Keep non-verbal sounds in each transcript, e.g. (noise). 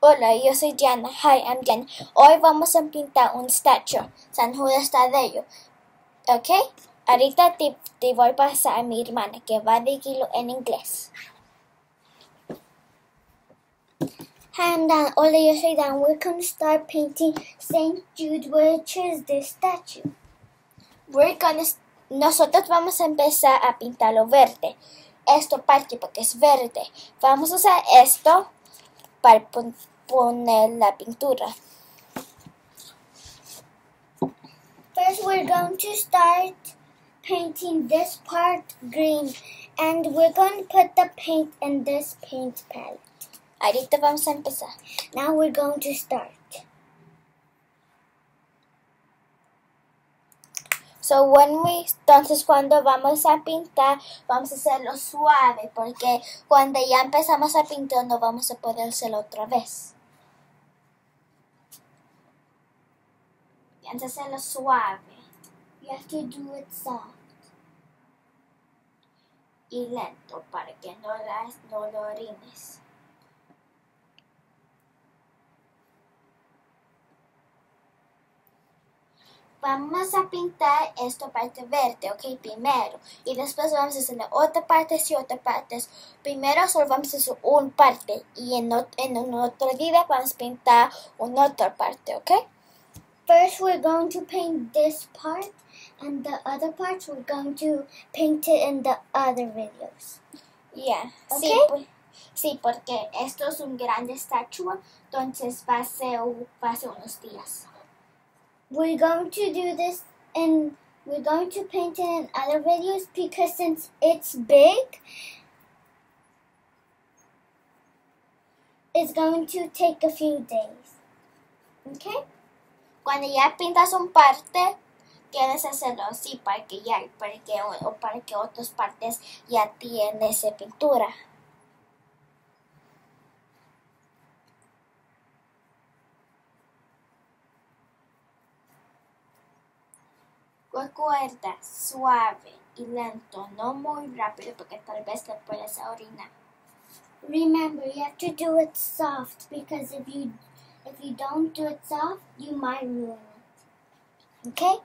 Hola, yo soy Diana. Hi, I'm Diana. Hoy vamos a pintar un statue, San Judas Tadeo. ¿Ok? Ahorita te, voy a pasar a mi hermana que va a decirlo en inglés. Hi, I'm Dan. Hola, yo soy Dan. We're to start painting St. Jude, which is this statue. We're gonna, nosotros vamos a empezar a pintarlo verde. Esto parte porque es verde. Vamos a usar esto para pon- poner la pintura. First, we're going to start painting this part green, and we're going to put the paint in this paint palette. Ahorita vamos a empezar. Now we're going to start. So when we, entonces cuando vamos a pintar, vamos a hacerlo suave, porque cuando ya empezamos a pintar no vamos a poder hacerlo otra vez. Piensa hacerlo suave You have to do it soft. y lento para que no, las, no lo orines. Vamos a pintar esta parte verde, ok, primero. Y después vamos a hacer la otra parte y otra parte. Primero solo vamos a hacer una parte y en, ot- en un otro día vamos a pintar una otra parte, ok? First, we're going to paint this part, and the other parts we're going to paint it in the other videos. Yeah. Sí, Ok. pues- sí, porque esto es un grande estatua, entonces va a ser, va a ser unos días. We're going to do this and we're going to paint it in other videos because since it's big, it's going to take a few days. Okay? Cuando ya pintas un parte, que hacerlo así para que ya, para que, o para que otras partes ya tienen esa pintura. Recuerda, suave y lento, no muy rápido porque tal vez te puedes orinar. Remember, you have to do it soft because if you if you don't do it soft, you might ruin it. Okay?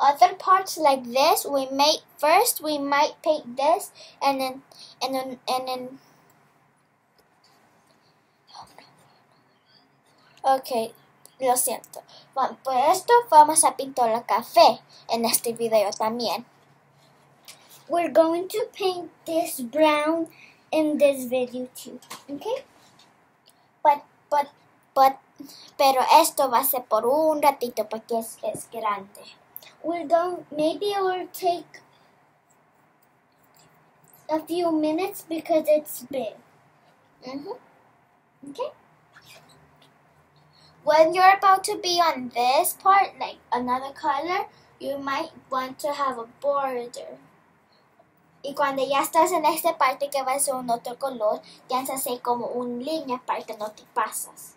other parts like this we make first we might paint this and then and then and then ok lo siento Va- por esto vamos a pintar el café en este video también We're going to paint this brown in this video too. Okay? but, but, but, pero esto va a ser por un ratito porque es, es grande We're going maybe it will take a few minutes because it's big. Mhm. Okay? When you're about to be on this part, like another color, you might want to have a border. Y cuando ya estás en esta parte que va a ser un otro color, que hacer como una línea para que no te pasas.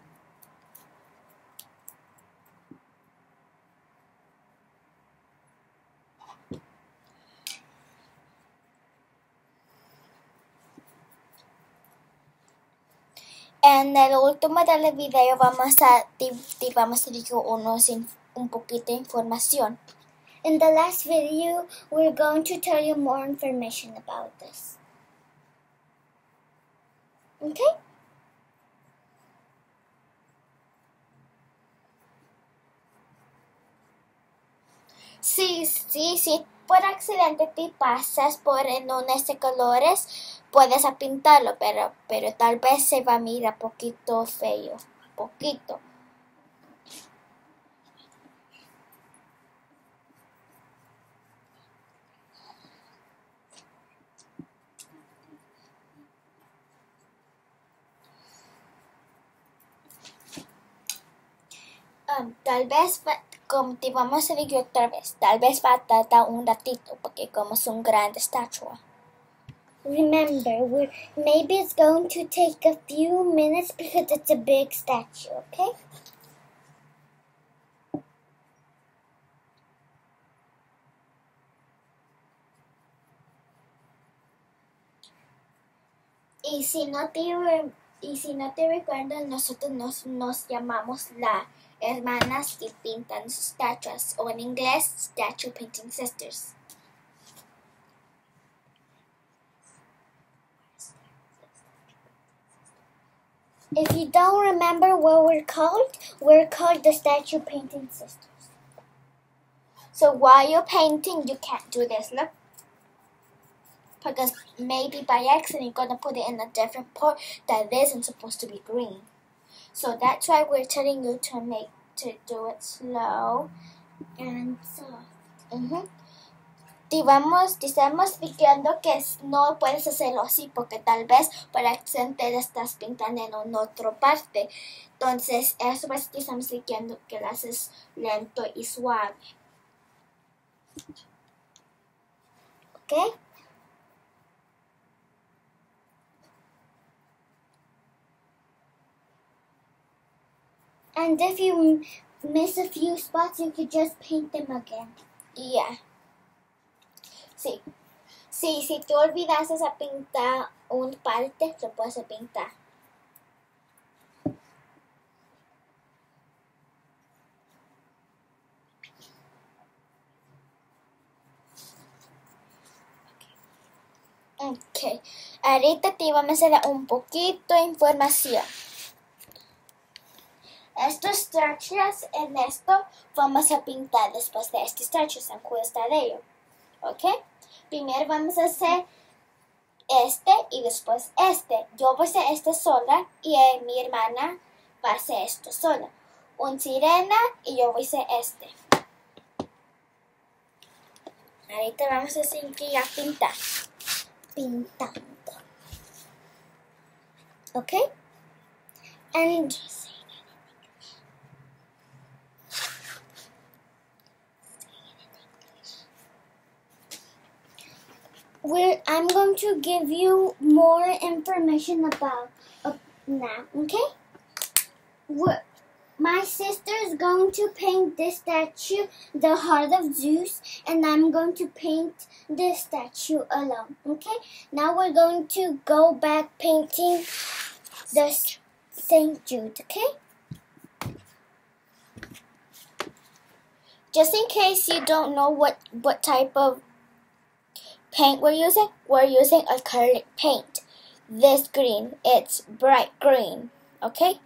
En el último del video vamos a, te, vamos a decir unos in- un poquito de información. In the last video, we're going to tell you more information about this. Okay? Sí, sí, sí, por accidente te pasas por en unos de colores, puedes pintarlo, pero, pero tal vez se va a mirar poquito feo, poquito. Um, tal vez, cultivamos el vidrio otra vez. Tal vez va a tardar un ratito porque como es un gran estatua. Remember, we're, maybe it's going to take a few minutes because it's a big statue, okay? Y si no te, y si no te recuerdan, nosotros nos, nos llamamos la hermanas que pintan estatuas, o en inglés, Statue Painting Sisters. If you don't remember what we're called, we're called the Statue Painting Sisters. So while you're painting, you can't do this, look. Because maybe by accident you're gonna put it in a different part that isn't supposed to be green. So that's why we're telling you to make to do it slow and soft. Ujú. Te vamos, te estamos diciendo que no puedes hacerlo así porque tal vez por accidente estás pintando en una otra parte. Entonces, eso es que estamos diciendo que lo haces lento y suave. Okay? And if you miss a few spots, you could just paint them again. Yeah. Sí. Sí, si te olvidas a pintar un parte, lo puedes pintar. Ok. Ahorita te vamos a dar un poquito de información. Estos statues en esto vamos a pintar después de estos en cuesta de ello. ¿Ok? Primero vamos a hacer este y después este. Yo voy a hacer este sola y eh, mi hermana va a hacer esto sola. Un sirena y yo voy a hacer este. Ahorita vamos a seguir a pintar. Pintando. Okay? And we're, I'm going to give you more information about uh, now, okay? We're, my sister is going to paint this statue, the heart of Zeus, and I'm going to paint this statue alone, okay? Now we're going to go back painting the St. Jude, okay? Just in case you don't know what, what type of paint we're using, we're using acrylic paint. This green, it's bright green, okay?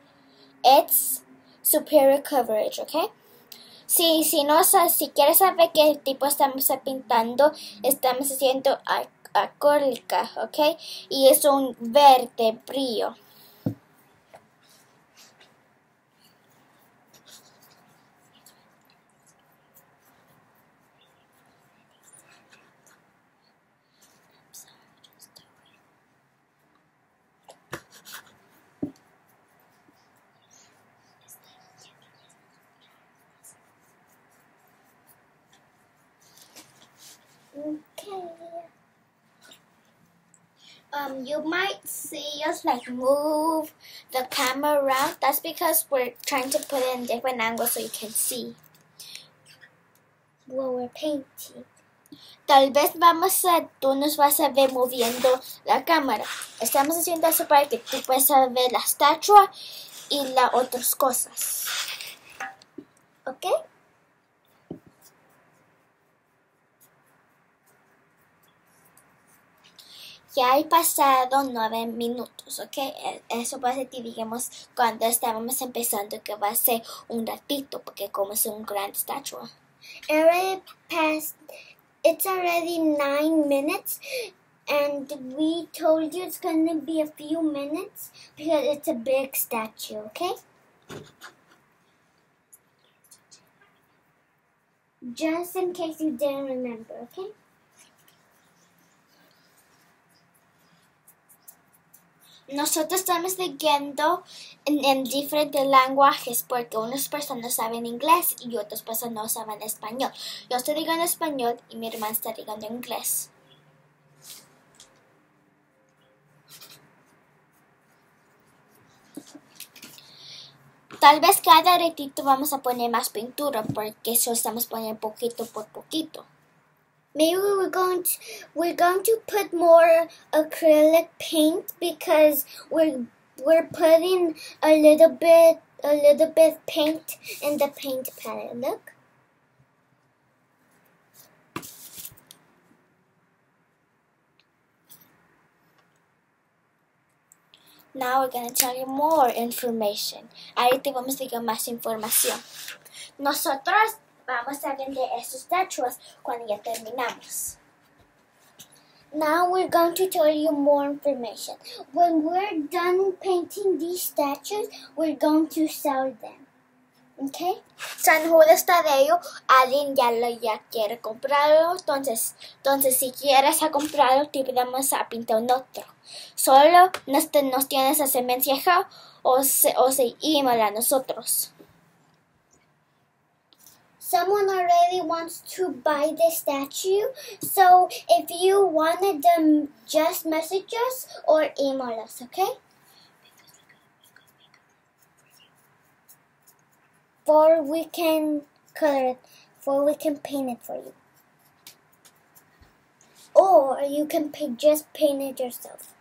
It's superior coverage, okay? Si, si no si quieres saber qué tipo estamos pintando, estamos haciendo ac- acrílica, ok? Y es un verde brillo. Okay. Um, you might see us like move the camera around. That's because we're trying to put it in different angles so you can see. Well, we're painting. Tal vez vamos a, tú nos vas a ver moviendo la cámara. Estamos haciendo eso para que tú puedas ver la estatua y las otras cosas. Okay? Ya hay pasado nueve minutos, ¿ok? E- Eso va a ser que digamos cuando estábamos empezando que va a ser un ratito porque como es un gran estatua. Already passed. It's already nine minutes, and we told you it's gonna be a few minutes because it's a big statue. Okay. Just in case you didn't remember, okay? Nosotros estamos leyendo en, en diferentes lenguajes porque unas personas saben inglés y otras personas no saben español. Yo estoy leyendo español y mi hermana está leyendo inglés. Tal vez cada ratito vamos a poner más pintura porque eso estamos poniendo poquito por poquito. Maybe we're going to we're going to put more acrylic paint because we're we're putting a little bit a little bit paint in the paint palette. Look. Now we're gonna tell you more information. Ahorita vamos a más información. Nosotros vamos a vender estos statuas cuando ya terminamos. Now we're going to tell you more information. When we're done painting these statues, we're going to sell them. Okay? San Judas Tadeo, alguien ya lo ya quiere comprarlo, entonces, entonces si quieres a comprarlo, te podemos a pintar otro. Solo nos, nos tienes a mensaje o se, o a nosotros. Someone already wants to buy the statue, so if you wanted them, just message us or email us, okay? For we can color it, for we can paint it for you. Or you can just paint it yourself.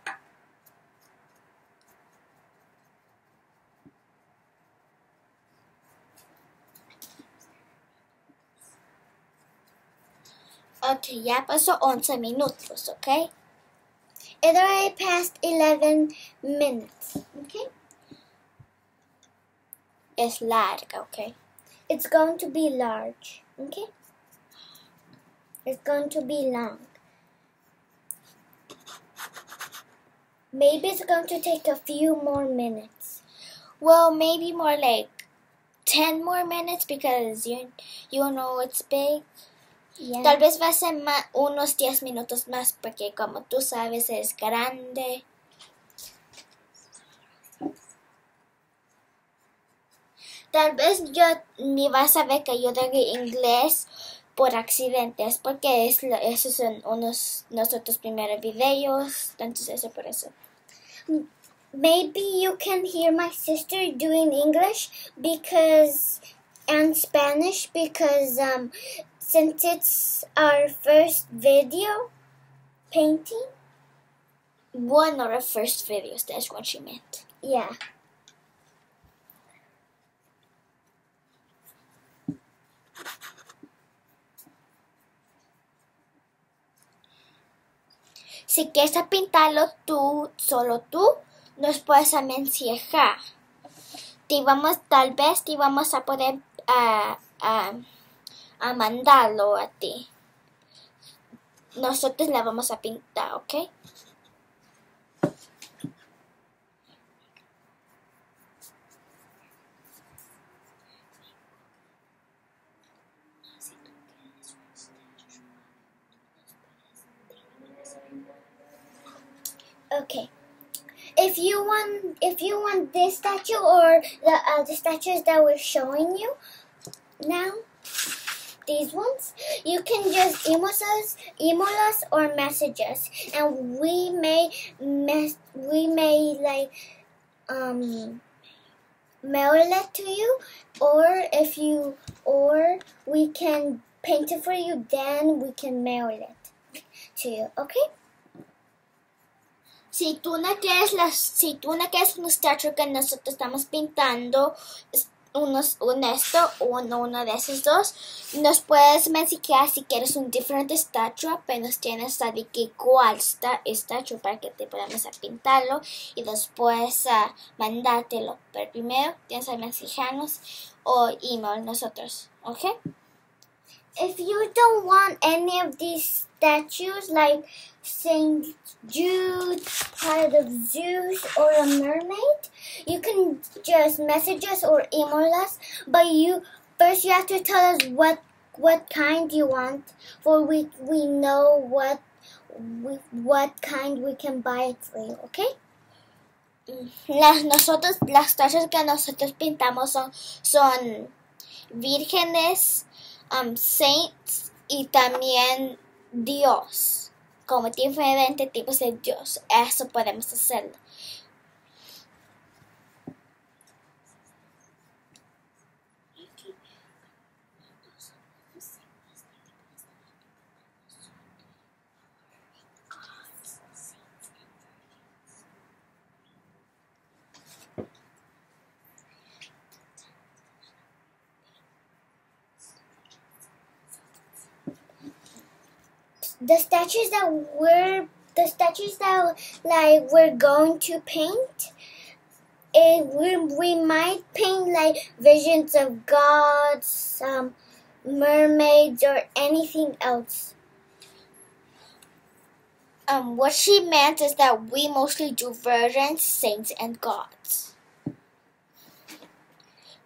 Ok, ya pasó 11 minutos, okay? It already passed 11 minutes, okay? It's larga, okay? It's going to be large, okay? It's going to be long. Maybe it's going to take a few more minutes. Well, maybe more like 10 more minutes because you, you know it's big. Tal vez va a ser ma- unos 10 minutos más porque como tú sabes es grande. Tal vez yo ni vas a ver que yo digo inglés por accidentes porque es, esos son unos nuestros primeros videos, entonces eso por eso. Maybe you can hear my sister doing English because and Spanish because um since it's our first video painting. One of the first videos, that's what she meant. Yeah. Si quieres pintarlo tú, solo tú, nos puedes mensajar. Te vamos, tal vez te vamos a poder a, a, a mandarlo a ti. Nosotros la vamos a pintar, ¿ok? Okay. If you want, if you want this statue or the uh, the statues that we're showing you now, these ones, you can just email us, email us or message us, and we may mess, we may like um mail it to you, or if you, or we can paint it for you. Then we can mail it to you. Okay. Si tú no quieres las, si tú no quieres un statue que nosotros estamos pintando, es- unos, un esto uno, uno de esos dos, nos puedes mensajear si quieres un diferente statue, pero nos tienes que que cuál está statue para que te podamos pintarlo y después mandártelo. Pero primero tienes que mensajearnos o email nosotros, ¿ok? If you don't want any of these statues like Saint Jude, part of Zeus, or a mermaid, you can just message us or email us. But you first you have to tell us what what kind you want, for we we know what we, what kind we can buy it for you. Okay? Mm-hmm. Las, nosotros, las statues que nosotros pintamos son, son vírgenes, um, saints y también Dios. Como diferentes tipos de Dios. Eso podemos hacerlo. The statues that we're the statues that like we're going to paint it, we, we might paint like visions of gods um, mermaids or anything else Um, what she meant is that we mostly do virgins, saints, and gods.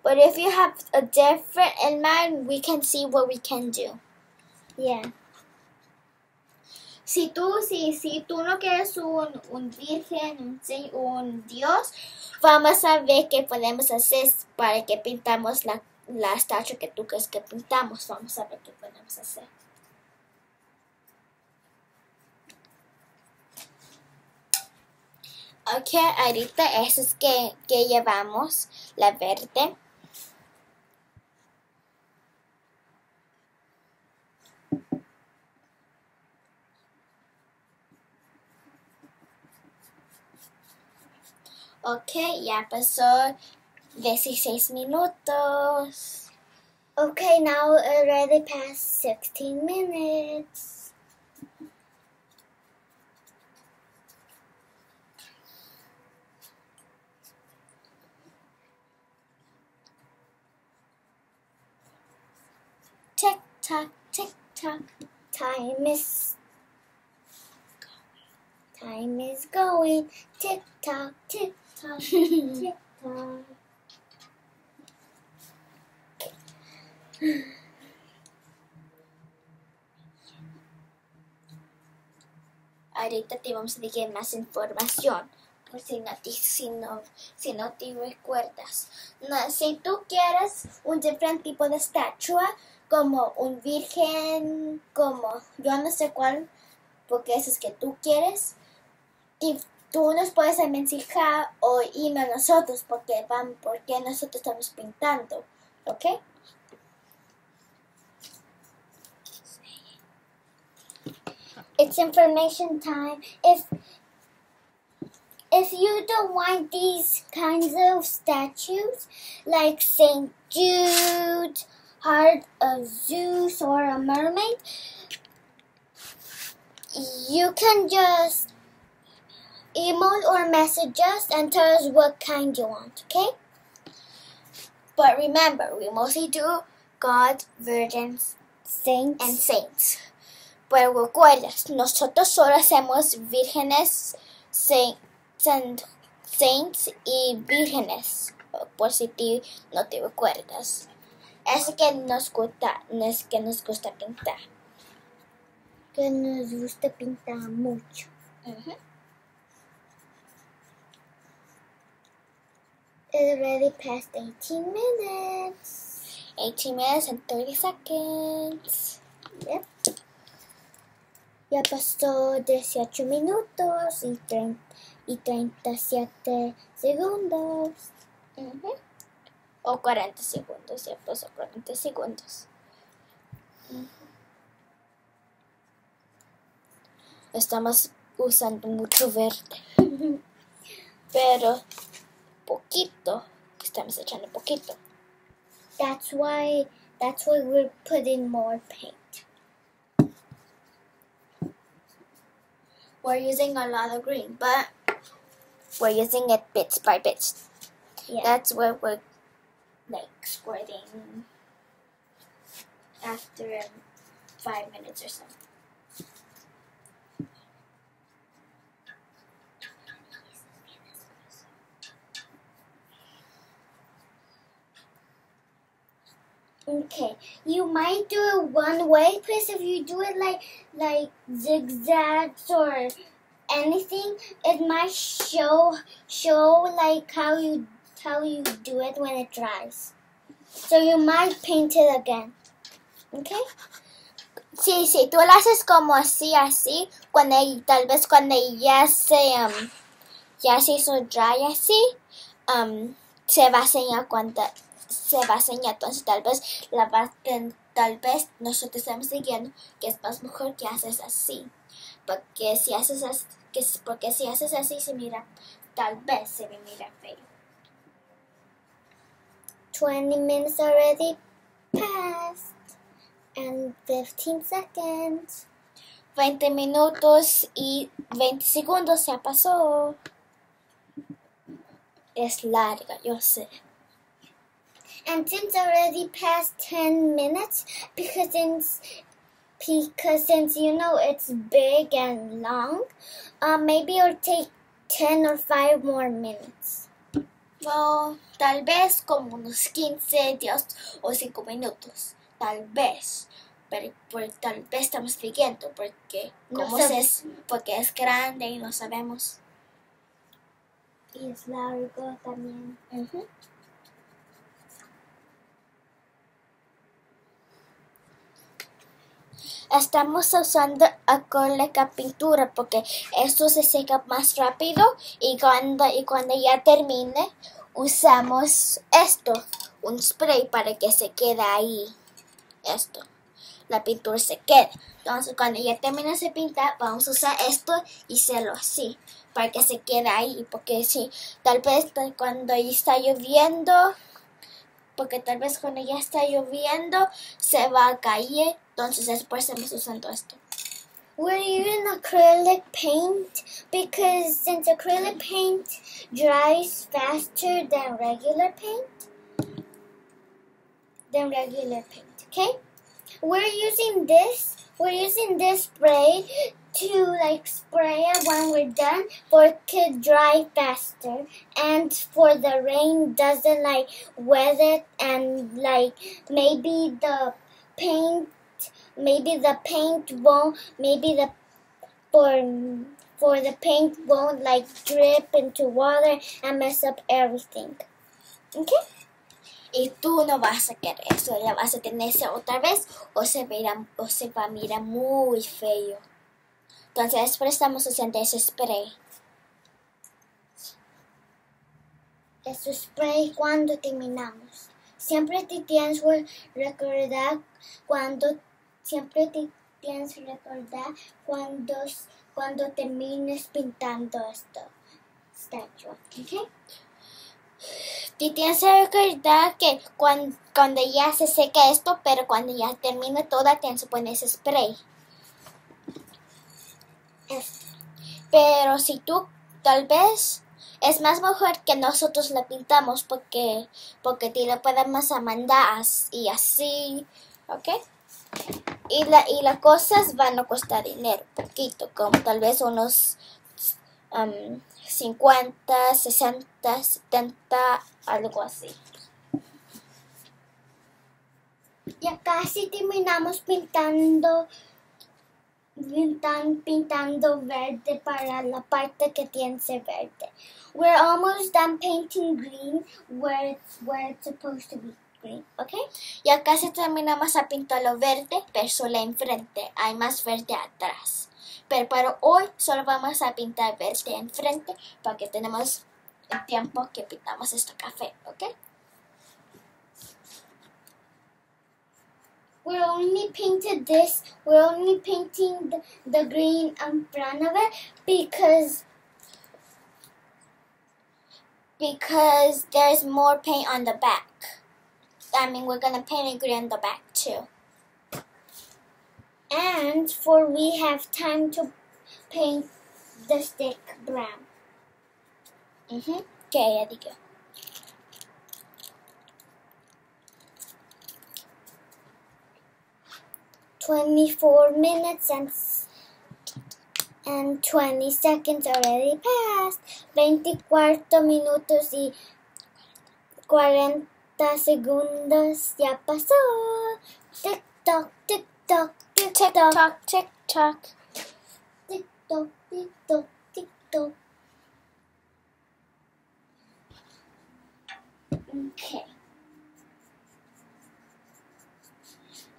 But if you have a different in mind, we can see what we can do. yeah Si tú, si, si tú no quieres un, un virgen, un, un dios, vamos a ver qué podemos hacer para que pintamos la, la estatua que tú crees que pintamos. Vamos a ver qué podemos hacer. Ok, ahorita eso es que, que llevamos, la verde. Ok, ya pasó 16 minutos. okay now already passed 16 minutes Tick tock, tick tock. time is time is going tick tock tick (laughs) Ahorita te vamos a decir más información. Por si no te, si no, si no te recuerdas. Si tú quieres un diferente tipo de estatua, como un virgen, como yo no sé cuál, porque eso es que tú quieres, tú nos puedes o email a nosotros, porque, van, porque nosotros estamos pintando. ¿Ok? it's information time. If if you don't want these kinds of statues, like Saint Jude, Heart of Zeus, or a mermaid, you can just email or message us and tell us what kind you want. Okay? But remember, we mostly do God, virgins, Saints. and saints. Pero recuerdas, nosotros solo hacemos vírgenes, saint- saint- saints y vírgenes, por si ti no te recuerdas. Es que nos gusta, no es que nos gusta pintar. que nos gusta pintar mucho. Ujú. It already passed 18 minutes. 18 minutes and 30 seconds. Yep. Ya pasó 18 minutos y, trein- y 37 segundos. Ujú. O 40 segundos, ya pasó 40 segundos. Estamos usando mucho verde. (laughs) Pero poquito, estamos echando poquito. That's why that's why we're putting more paint. We're using a lot of green, but we're using it bits by bits. Yeah. That's where we're like squirting after um, five minutes or so. Okay, you might do it one way, because if you do it like like zigzags or anything, it might show show like how you how you do it when it dries. So you might paint it again. Okay? Sí, sí, tú lo haces como así, así, cuando tal vez cuando ya se, um, ya se hizo dry así, um, se va a enseñar cuando se va enseñar, entonces tal vez la vas a- tal vez nosotros estamos siguiendo que es más mejor que haces así, porque si haces así, que, porque si haces así se mira, tal vez se me mira feo. 20 minutes already passed. And 15 seconds. 20 minutos y 20 segundos ya pasó. Es larga, yo sé. And since already past 10 minutes, because since because since you know it's big and long, uh, maybe it'll take 10 or 5 more minutes. No, tal vez como unos 15, 10 o 5 minutos. Tal vez. Pero, pero tal vez estamos siguiendo porque No como sab- es, porque es grande y no sabemos. Y es largo también. Ujú. Estamos usando acrílica pintura porque esto se seca más rápido y cuando, y cuando ya termine usamos esto, un spray para que se quede ahí. Esto, la pintura se quede. Entonces cuando ya termine de pintar vamos a usar esto y hacerlo así para que se quede ahí porque si tal vez cuando está lloviendo porque tal vez cuando ya está lloviendo se va a caer entonces después estamos usando esto We're using acrylic paint because since acrylic paint dries faster than regular paint, than regular paint, okay? We're using this, we're using this spray to like spray it when we're done for it to dry faster and for the rain doesn't like wet it and like maybe the paint maybe the paint won't maybe the for for the paint won't like drip into water and mess up everything. Okay? y tú no vas a querer eso ya vas a tenerse otra vez o se verá o se va a mirar muy feo entonces después estamos usando ese spray Eso spray cuando terminamos. Siempre te tienes que recordar cuando siempre te tienes que recordar cuando cuando termines pintando esto estatua, ¿ok? y tienes que recordar que cuando, cuando ya se seca esto pero cuando ya termine toda tienes que poner ese spray Pero si tú, tal vez, es más mejor que nosotros la pintamos porque, porque te lo podemos mandar y así, ¿ok? Y, la, y las cosas van a costar dinero, poquito, como tal vez unos um, 50, 60, 70, algo así. Ya casi terminamos pintando pintan- pintando verde para la parte que tiene verde. We're almost done painting green where it's, where it's supposed to be green, okay? Ya casi terminamos a pintar lo verde, pero solo enfrente. Hay más verde atrás. Pero para hoy solo vamos a pintar verde enfrente porque tenemos el tiempo que pintamos este café, ¿ok? We're only painted this. We're only painting the, the green it because because there's more paint on the back. I mean, we're gonna paint it green on the back too. And for we have time to paint the stick brown. Mhm. Mm okay, there you go. 24 minutes and and 20 seconds already passed. 24 minutos y 40 segundos ya pasó. Tick tock, tick tock, tick tock, tick tock, tick tock, tick tock, tick tock. Okay.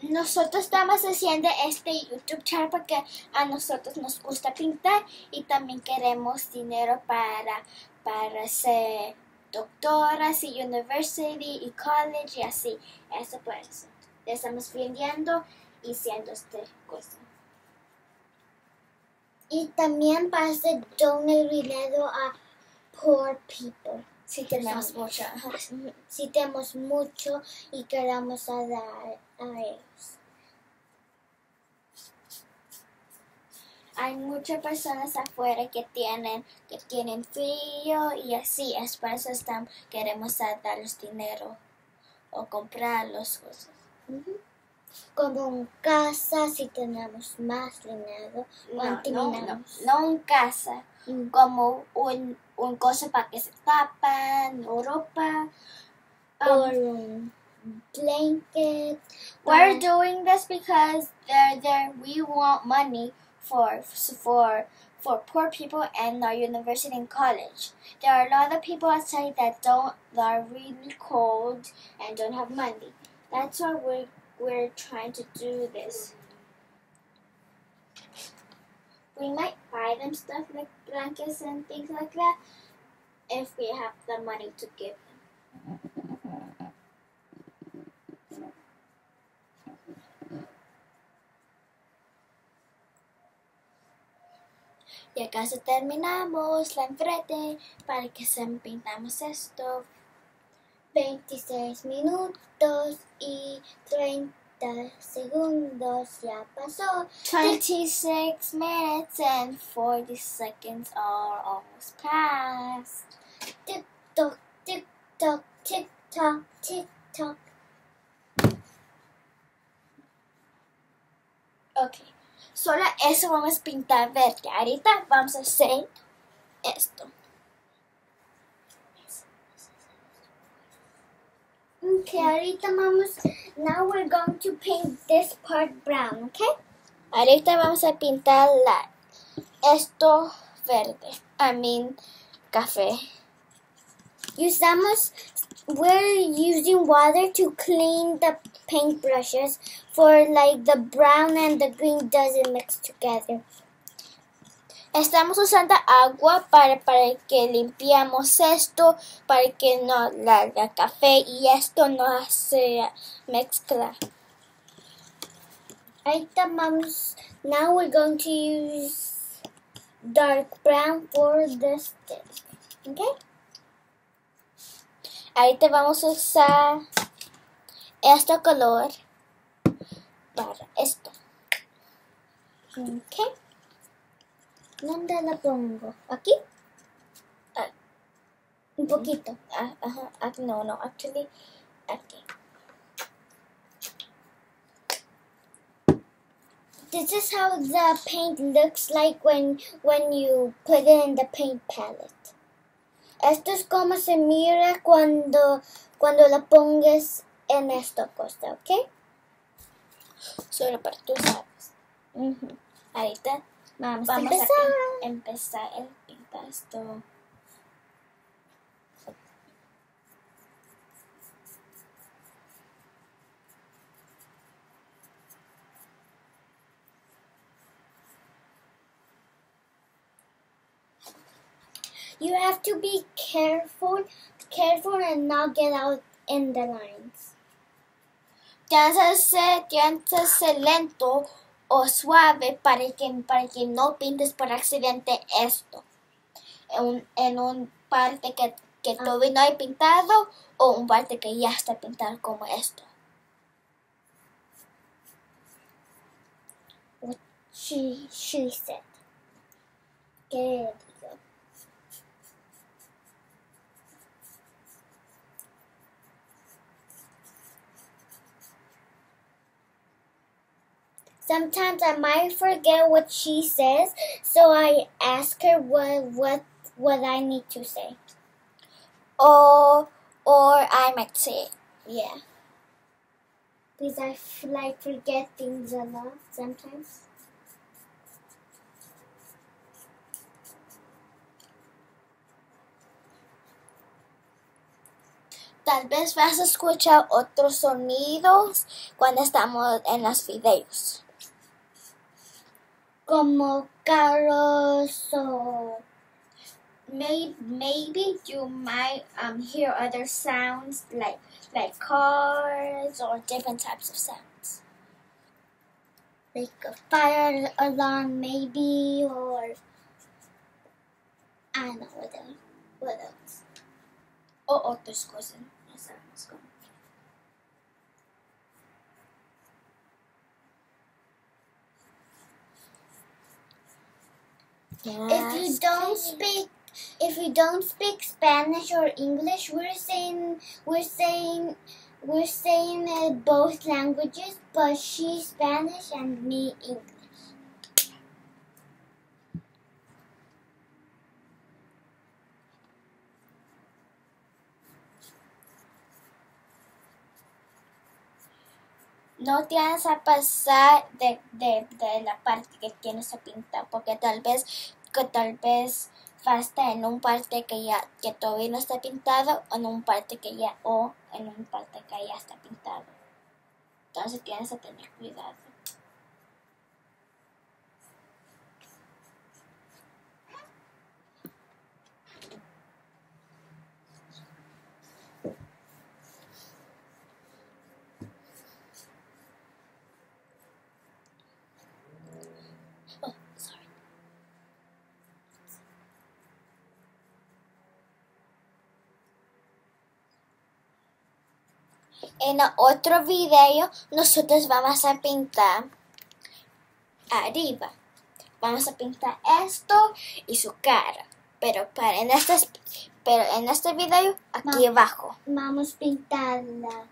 Nosotros estamos haciendo este YouTube channel porque a nosotros nos gusta pintar y también queremos dinero para, para ser doctoras y university y college y así. Eso por eso. Estamos vendiendo y haciendo esta cosa. Y también para hacer donar a poor people. Sí tenemos mucho. ajá. Si tenemos mucho y queremos a dar a ellos. hay muchas personas afuera que tienen, que tienen frío y así, es por eso están, queremos darles dinero o comprar las cosas. Como en casa, si tenemos más dinero, No, no, no, en casa, Un, un cosa para que se tapan, o ropa. Um, Or blanket. We're um, doing this because there, there, we want money for for for poor people and our university and college. There are a lot of people outside that don't that are really cold and don't have money. That's why we're we're trying to do this. We might buy them stuff like blankets and things like that if we have the money to give them. Y acaso terminamos la enfrente para que se pintamos esto. 26 minutos y 30 segundos ya pasó. 26 minutes and 40 seconds are almost past. Tick tock, tick tock, tick tock, tick tock. Ok, solo eso vamos a pintar verde. Ahorita vamos a hacer esto. Okay, ahorita vamos. Now we're going to paint this part brown, okay? Ahorita vamos a pintar la, esto verde. I mean, café. Usamos. We're using water to clean the paint brushes for like the brown and the green doesn't mix together. Estamos usando agua para, para que limpiamos esto, para que no la, café y esto no se mezcla. Ahorita vamos. Now we're going to use dark brown for the stick, okay? Ahorita vamos a usar este color para esto. Okay. ¿Dónde la pongo? ¿Aquí? Ah. Un poquito. Ah, ajá, ah, no, no, actually, aquí. This is how the paint looks like when when you put it in the paint palette. Esto es como se mira cuando cuando la pongas en esta cosa, ¿ok? Solo para tú sabes. Ujú. Ahorita Vamos, vamos a a empezar. el. You have to be careful, careful and not get out in the lines. Tienes que ser, tienes que ser lento o suave para que, para que no pintes por accidente esto. En un, en un parte que, que Ah. todavía no hay pintado o un parte que ya está pintado como esto. She she said. Good. Sometimes I might forget what she says, so I ask her what what what I need to say. Or, or I might say, Yeah. Because I like forget things a lot sometimes. Tal vez vas a escuchar otros sonidos cuando estamos en los videos. Como carros Maybe, maybe you might um, hear other sounds like like cars or different types of sounds. like a fire alarm maybe or I don't know what else. What else? O otras cosas. No sabemos cómo. If you don't speak if you don't speak Spanish or English, we're saying we're saying we're saying uh, both languages, but she's Spanish and me English. No te vas a pasar de, de, de la parte que tienes a pintar, porque tal vez, que tal vez va a estar en un parte que ya que todavía no está pintado o en un parte que ya o en un parte que ya está pintado. Entonces tienes que tener cuidado. En otro video nosotros vamos a pintar arriba. Vamos a pintar esto y su cara. Pero para en este, pero en este video aquí abajo. Vamos a pintar la,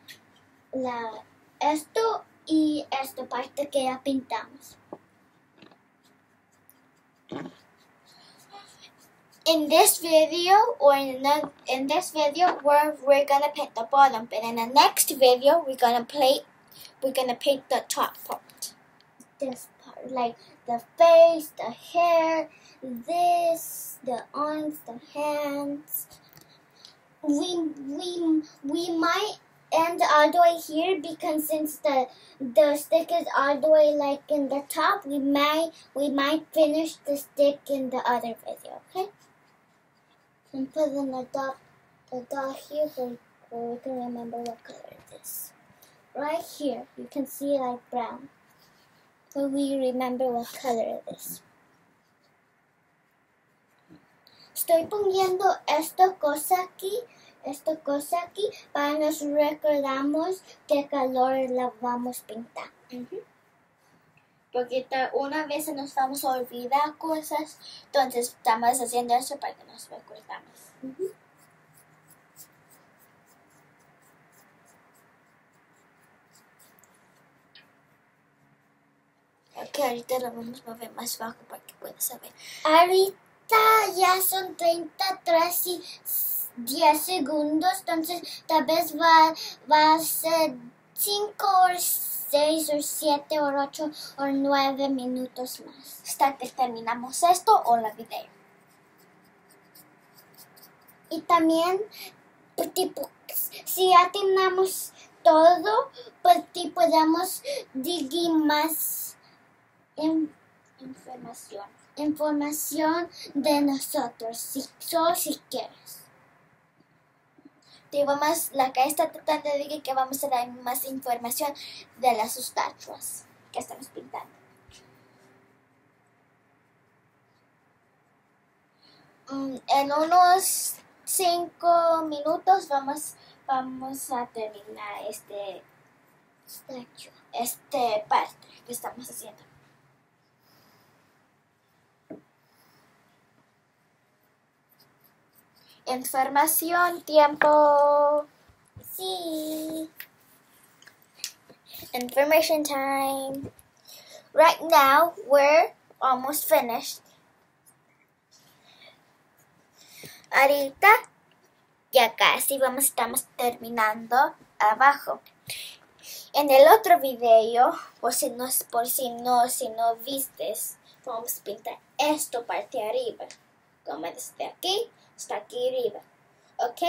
la esto y esta parte que ya pintamos. In this video or in, the, in this video we're, we're gonna paint the bottom but in the next video we're gonna play we're gonna paint the top part. This part, like the face, the hair, this, the arms, the hands. We we we might end all the way here because since the the stick is all the way like in the top, we might we might finish the stick in the other video. Okay. And put in the dot the dot here for we can remember what color it is. Right here, you can see like brown. So we remember what color it is. Estoy poniendo esta cosa aquí, esta cosa aquí, para nos recordamos qué color la vamos a pintar. Porque una vez nos vamos a olvidar cosas, entonces estamos haciendo eso para que nos recordamos. Ok, ahorita lo vamos a mover más bajo para que puedas saber. Ahorita ya son 33 y 10 segundos, entonces tal vez va, va a ser 5 o 6 o 7 o 8 o 9 minutos más. Hasta que terminamos esto o la video. Y también, tipo, si ya terminamos todo, pues sí podemos decir más in- Información. información de nosotros, si, solo si quieres. Te la que está tratando de que vamos a dar más información de las estatuas que estamos pintando. Mm, En unos cinco minutos vamos, vamos a terminar este, este parte que estamos haciendo. Información, tiempo. Sí. Information time. Right now, we're almost finished. Ahorita ya casi vamos, estamos terminando abajo. En el otro video, por si no, por si no, si no vistes, vamos a pintar esto parte arriba. Como desde aquí hasta aquí arriba. ¿Ok?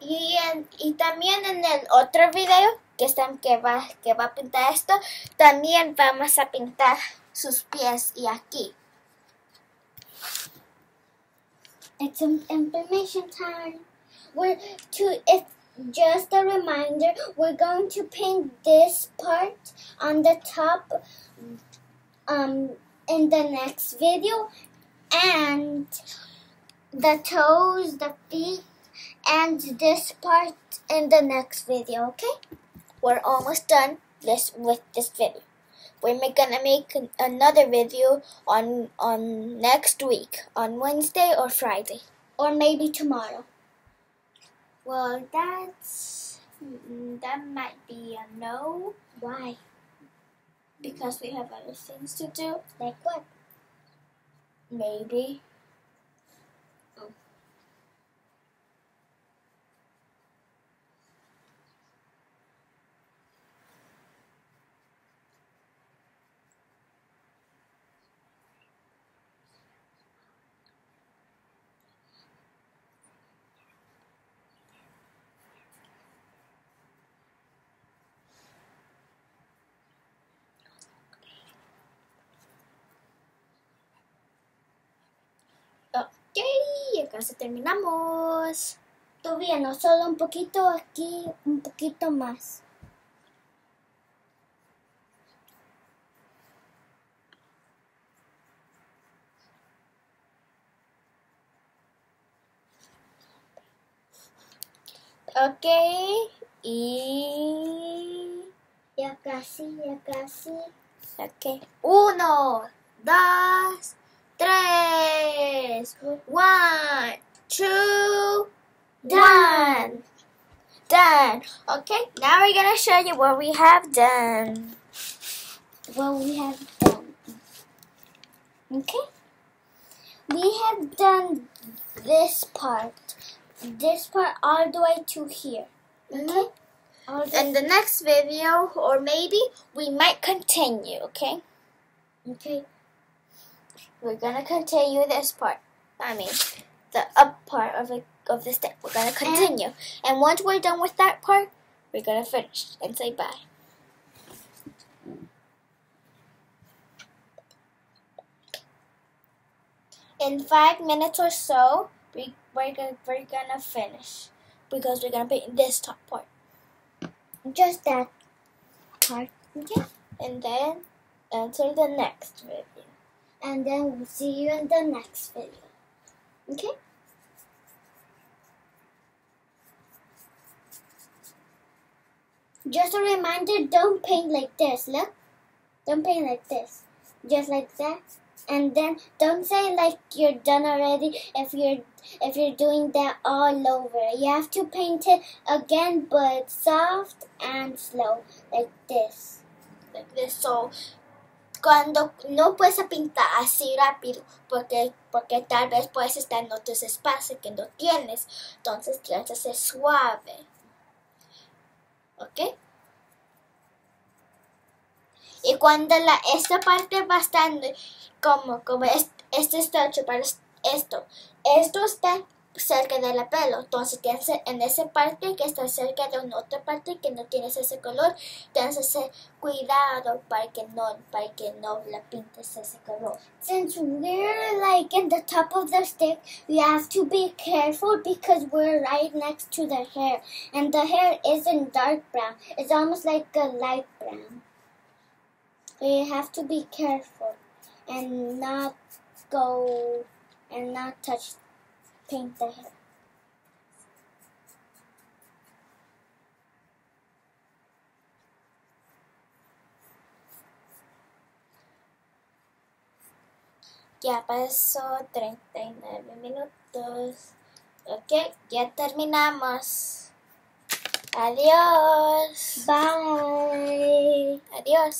Y, en- y también en el otro video que, están, que, va, que va a pintar esto, también vamos a pintar sus pies y aquí. It's information time. We're to if just a reminder, we're going to paint this part on the top um in the next video and the toes, the feet and this part in the next video, okay? We're almost done this with this video. we're gonna make another video on on next week on Wednesday or Friday or maybe tomorrow. Well, that's that might be a no. Why? Because we have other things to do. Like what? Maybe. Se terminamos. Todavía no, solo un poquito aquí, un poquito más. Ok, y... Ya casi, ya casi. Ok, uno, dos, tres. One, two, done. Done. Okay, now we're gonna show you what we have done. What we have done. Okay? We have done this part. This part all the way to here. Okay? Mm-hmm. All the In the next video, or maybe we might continue, okay? Okay. We're gonna continue this part. I mean, the up part of it of the step. We're gonna continue, and once we're done with that part, we're gonna finish and say bye. In five minutes or so, we, we're gonna we're gonna finish because we're gonna paint this top part, Just that part. Okay? and then until the next video. And then we'll see you in the next video. Okay? Just a reminder, don't paint like this. Look. Don't paint like this. Just like that. And then don't say like you're done already if you're if you're doing that all over. You have to paint it again but soft and slow like this. like this. So, cuando no puedes pintar así rápido, porque, porque tal vez puedes estar en otros espacios que no tienes, entonces tienes que ser suave. ¿Ok? Y cuando la, esta parte va estando como, como es- este está para es- esto, esto está cerca pelo, entonces tienes en esa parte que está cerca de una otra parte que no tienes ese color, tienes cuidado para que no, para que no la pintes ese color. Since we're like in the top of the stick, we have to be careful because we're right next to the hair. And the hair isn't dark brown, it's almost like a light brown. You have to be careful and not go and not touch paint the hair. Ya pasó 39 minutos. Ok, ya terminamos. Adiós. Bye. Adiós.